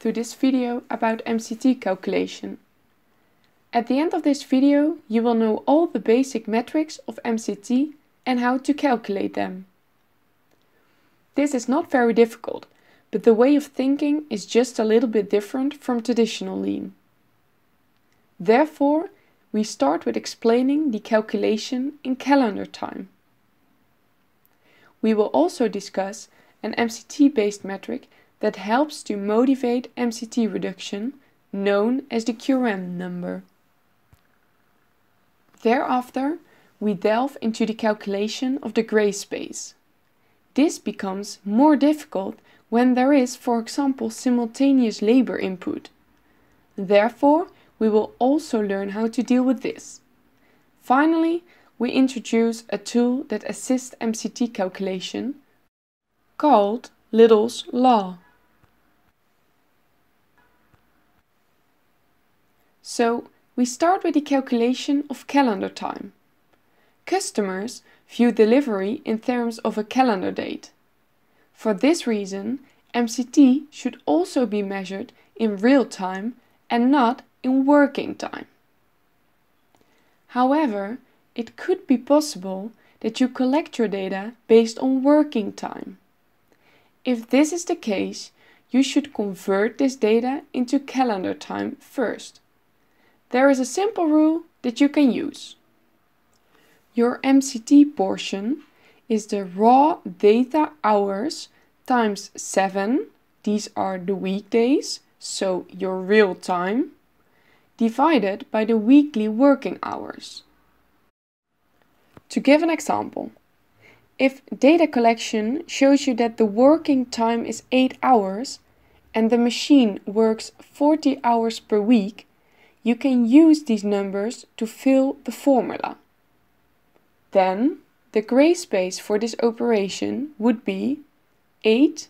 to this video about MCT calculation. At the end of this video you will know all the basic metrics of MCT and how to calculate them. This is not very difficult, but the way of thinking is just a little bit different from traditional lean. Therefore, we start with explaining the calculation in calendar time. We will also discuss an MCT-based metric that helps to motivate MCT reduction, known as the QRM number. Thereafter, we delve into the calculation of the gray space. This becomes more difficult when there is, for example, simultaneous labor input. Therefore, we will also learn how to deal with this. Finally, we introduce a tool that assists MCT calculation called Little's Law. So, we start with the calculation of calendar time. Customers view delivery in terms of a calendar date. For this reason, MCT should also be measured in real time and not in working time. However, it could be possible that you collect your data based on working time. If this is the case, you should convert this data into calendar time first. There is a simple rule that you can use. Your MCT portion is the raw data hours times 7, these are the weekdays, so your real time, divided by the weekly working hours. To give an example, if data collection shows you that the working time is 8 hours and the machine works 40 hours per week, you can use these numbers to fill the formula. Then, the gray space for this operation would be 8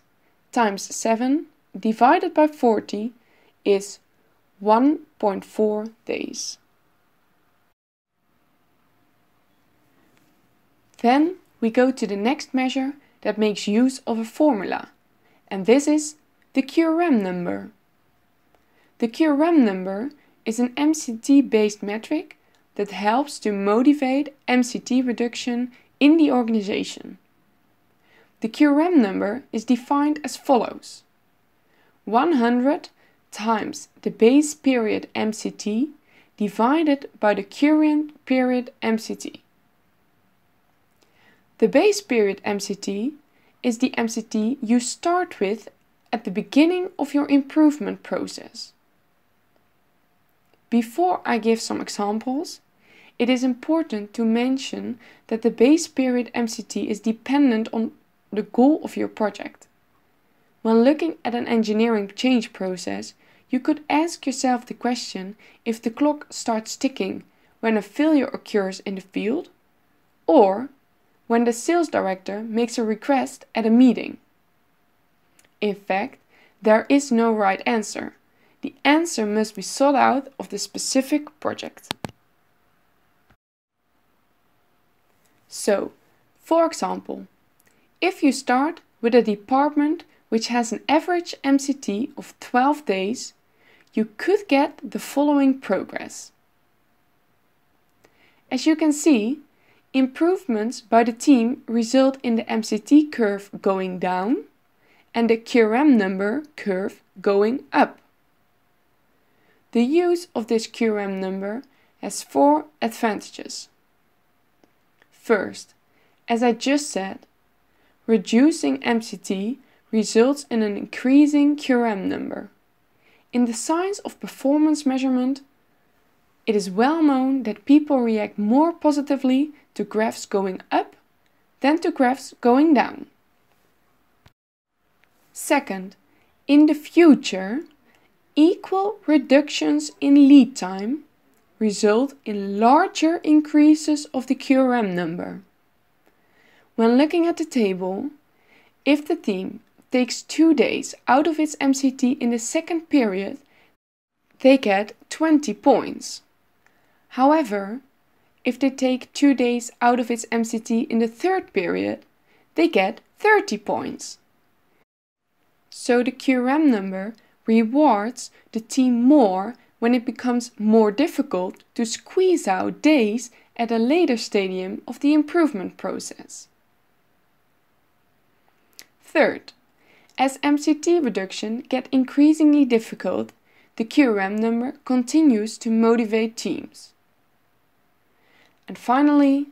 times 7 divided by 40 is 1.4 days. Then we go to the next measure that makes use of a formula, and this is the QRM number. The QRM number is an MCT-based metric that helps to motivate MCT reduction in the organization. The QRM number is defined as follows. 100 times the base period MCT divided by the current period MCT. The base period MCT is the MCT you start with at the beginning of your improvement process. Before I give some examples, it is important to mention that the base period MCT is dependent on the goal of your project. When looking at an engineering change process, you could ask yourself the question if the clock starts ticking when a failure occurs in the field, or when the sales director makes a request at a meeting. In fact, there is no right answer. The answer must be sought out of the specific project. So, for example, if you start with a department which has an average MCT of 12 days, you could get the following progress. As you can see, Improvements by the team result in the MCT curve going down and the QRM number curve going up. The use of this QRM number has four advantages. First, as I just said, reducing MCT results in an increasing QRM number. In the science of performance measurement, it is well known that people react more positively to graphs going up than to graphs going down. Second, in the future, equal reductions in lead time result in larger increases of the QRM number. When looking at the table, if the team takes two days out of its MCT in the second period, they get 20 points. However, if they take two days out of its MCT in the third period, they get 30 points. So the QRM number rewards the team more when it becomes more difficult to squeeze out days at a later stadium of the improvement process. Third, as MCT reduction get increasingly difficult, the QRM number continues to motivate teams. And finally,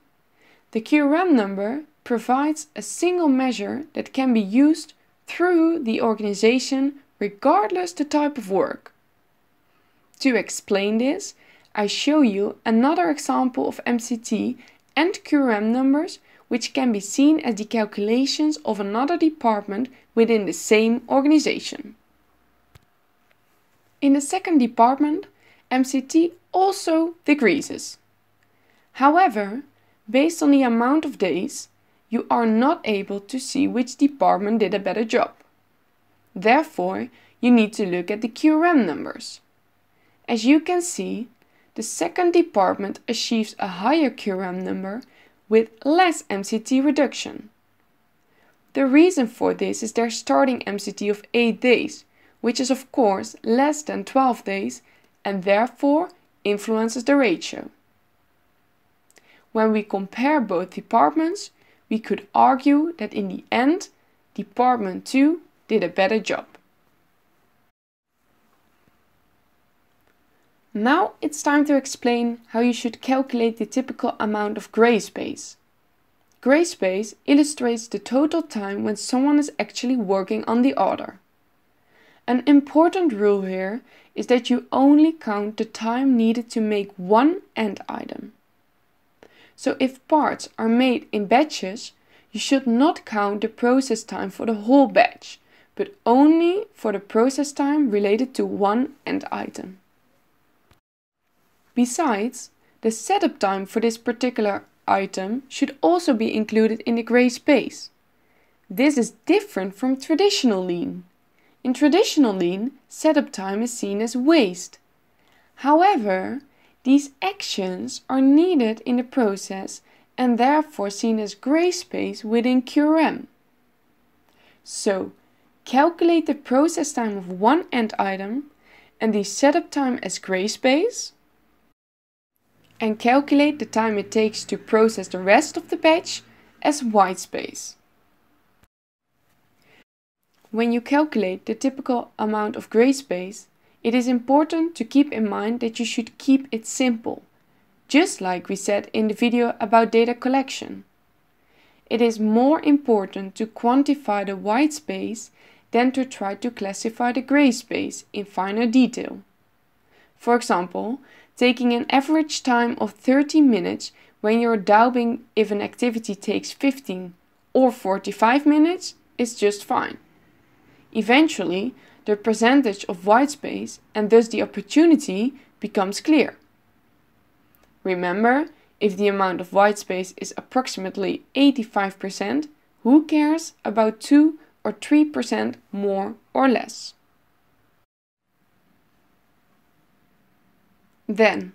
the QRM number provides a single measure that can be used through the organization regardless the type of work. To explain this, I show you another example of MCT and QRM numbers which can be seen as the calculations of another department within the same organization. In the second department, MCT also decreases. However, based on the amount of days, you are not able to see which department did a better job. Therefore, you need to look at the QRM numbers. As you can see, the second department achieves a higher QRM number with less MCT reduction. The reason for this is their starting MCT of 8 days, which is of course less than 12 days and therefore influences the ratio. When we compare both departments, we could argue that in the end, Department 2 did a better job. Now it's time to explain how you should calculate the typical amount of gray space. Gray space illustrates the total time when someone is actually working on the order. An important rule here is that you only count the time needed to make one end item. So if parts are made in batches, you should not count the process time for the whole batch, but only for the process time related to one end item. Besides, the setup time for this particular item should also be included in the gray space. This is different from traditional lean. In traditional lean, setup time is seen as waste. However, these actions are needed in the process and therefore seen as gray space within QRM. So, calculate the process time of one end item and the setup time as gray space and calculate the time it takes to process the rest of the batch as white space. When you calculate the typical amount of gray space, it is important to keep in mind that you should keep it simple, just like we said in the video about data collection. It is more important to quantify the white space than to try to classify the gray space in finer detail. For example, taking an average time of 30 minutes when you're doubting if an activity takes 15 or 45 minutes is just fine. Eventually, the percentage of white space and thus the opportunity becomes clear. Remember, if the amount of white space is approximately 85%, who cares about 2 or 3% more or less? Then,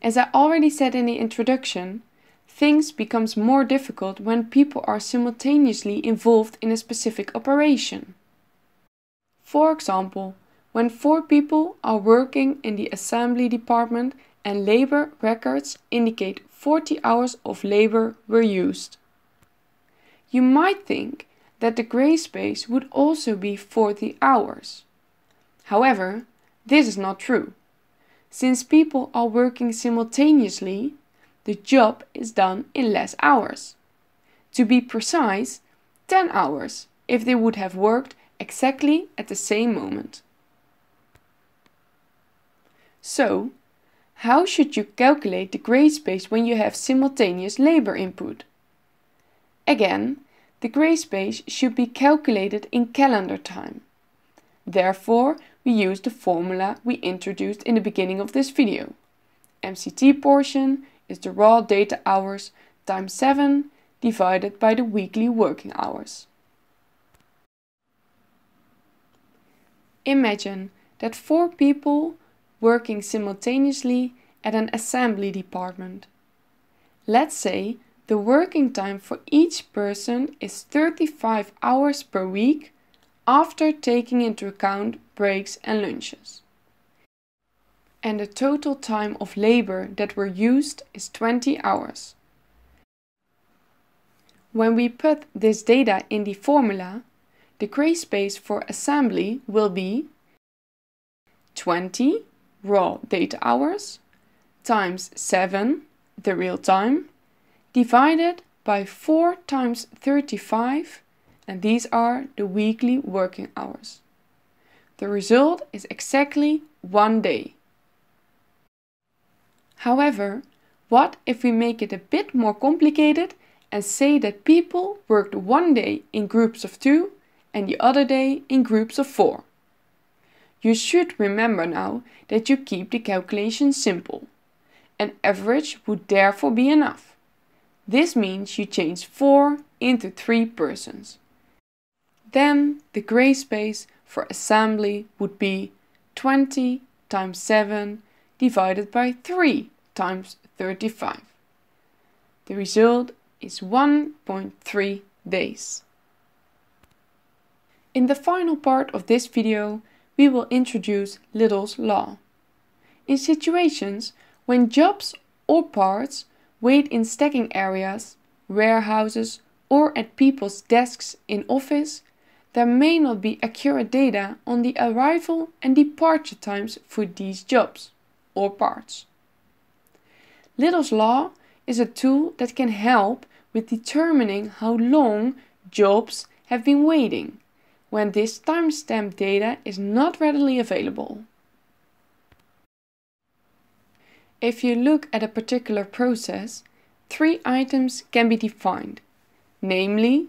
as I already said in the introduction, things becomes more difficult when people are simultaneously involved in a specific operation. For example, when four people are working in the assembly department and labor records indicate 40 hours of labor were used. You might think that the gray space would also be 40 hours. However, this is not true. Since people are working simultaneously, the job is done in less hours. To be precise, 10 hours if they would have worked exactly at the same moment. So, how should you calculate the gray space when you have simultaneous labor input? Again, the gray space should be calculated in calendar time. Therefore, we use the formula we introduced in the beginning of this video. MCT portion is the raw data hours times 7 divided by the weekly working hours. Imagine that four people working simultaneously at an assembly department. Let's say the working time for each person is 35 hours per week after taking into account breaks and lunches. And the total time of labor that were used is 20 hours. When we put this data in the formula, the gray space for assembly will be 20 raw data hours times 7, the real time, divided by 4 times 35, and these are the weekly working hours. The result is exactly one day. However, what if we make it a bit more complicated and say that people worked one day in groups of two and the other day in groups of four? You should remember now that you keep the calculation simple. An average would therefore be enough. This means you change 4 into 3 persons. Then the gray space for assembly would be 20 times 7 divided by 3 times 35. The result is 1.3 days. In the final part of this video, we will introduce Little's Law. In situations when jobs or parts wait in stacking areas, warehouses, or at people's desks in office, there may not be accurate data on the arrival and departure times for these jobs or parts. Little's Law is a tool that can help with determining how long jobs have been waiting when this timestamp data is not readily available. If you look at a particular process, three items can be defined, namely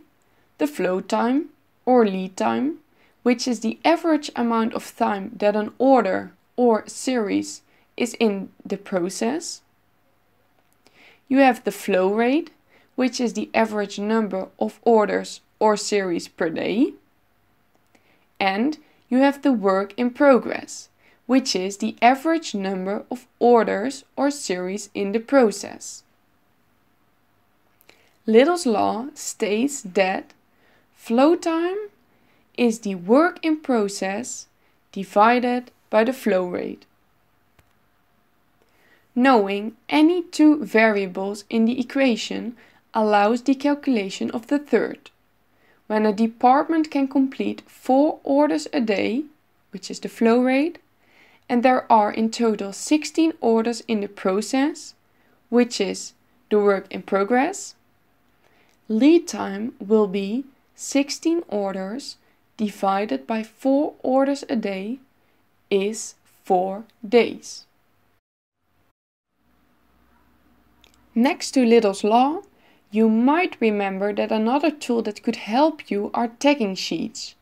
the flow time or lead time, which is the average amount of time that an order or series is in the process. You have the flow rate, which is the average number of orders or series per day. And you have the work in progress, which is the average number of orders or series in the process. Little's law states that flow time is the work in process divided by the flow rate. Knowing any two variables in the equation allows the calculation of the third. When a department can complete four orders a day, which is the flow rate, and there are in total 16 orders in the process, which is the work in progress, lead time will be 16 orders divided by 4 orders a day is 4 days. Next to Little's Law, you might remember that another tool that could help you are tagging sheets.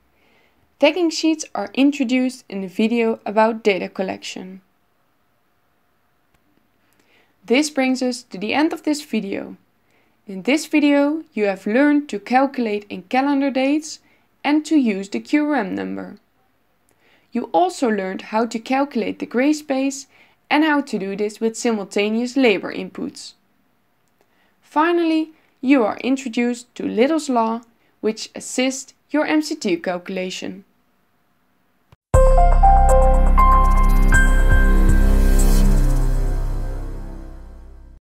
Tagging sheets are introduced in the video about data collection. This brings us to the end of this video. In this video you have learned to calculate in calendar dates and to use the QRM number. You also learned how to calculate the gray space and how to do this with simultaneous labor inputs. Finally, you are introduced to Little's Law, which assists your MCT calculation.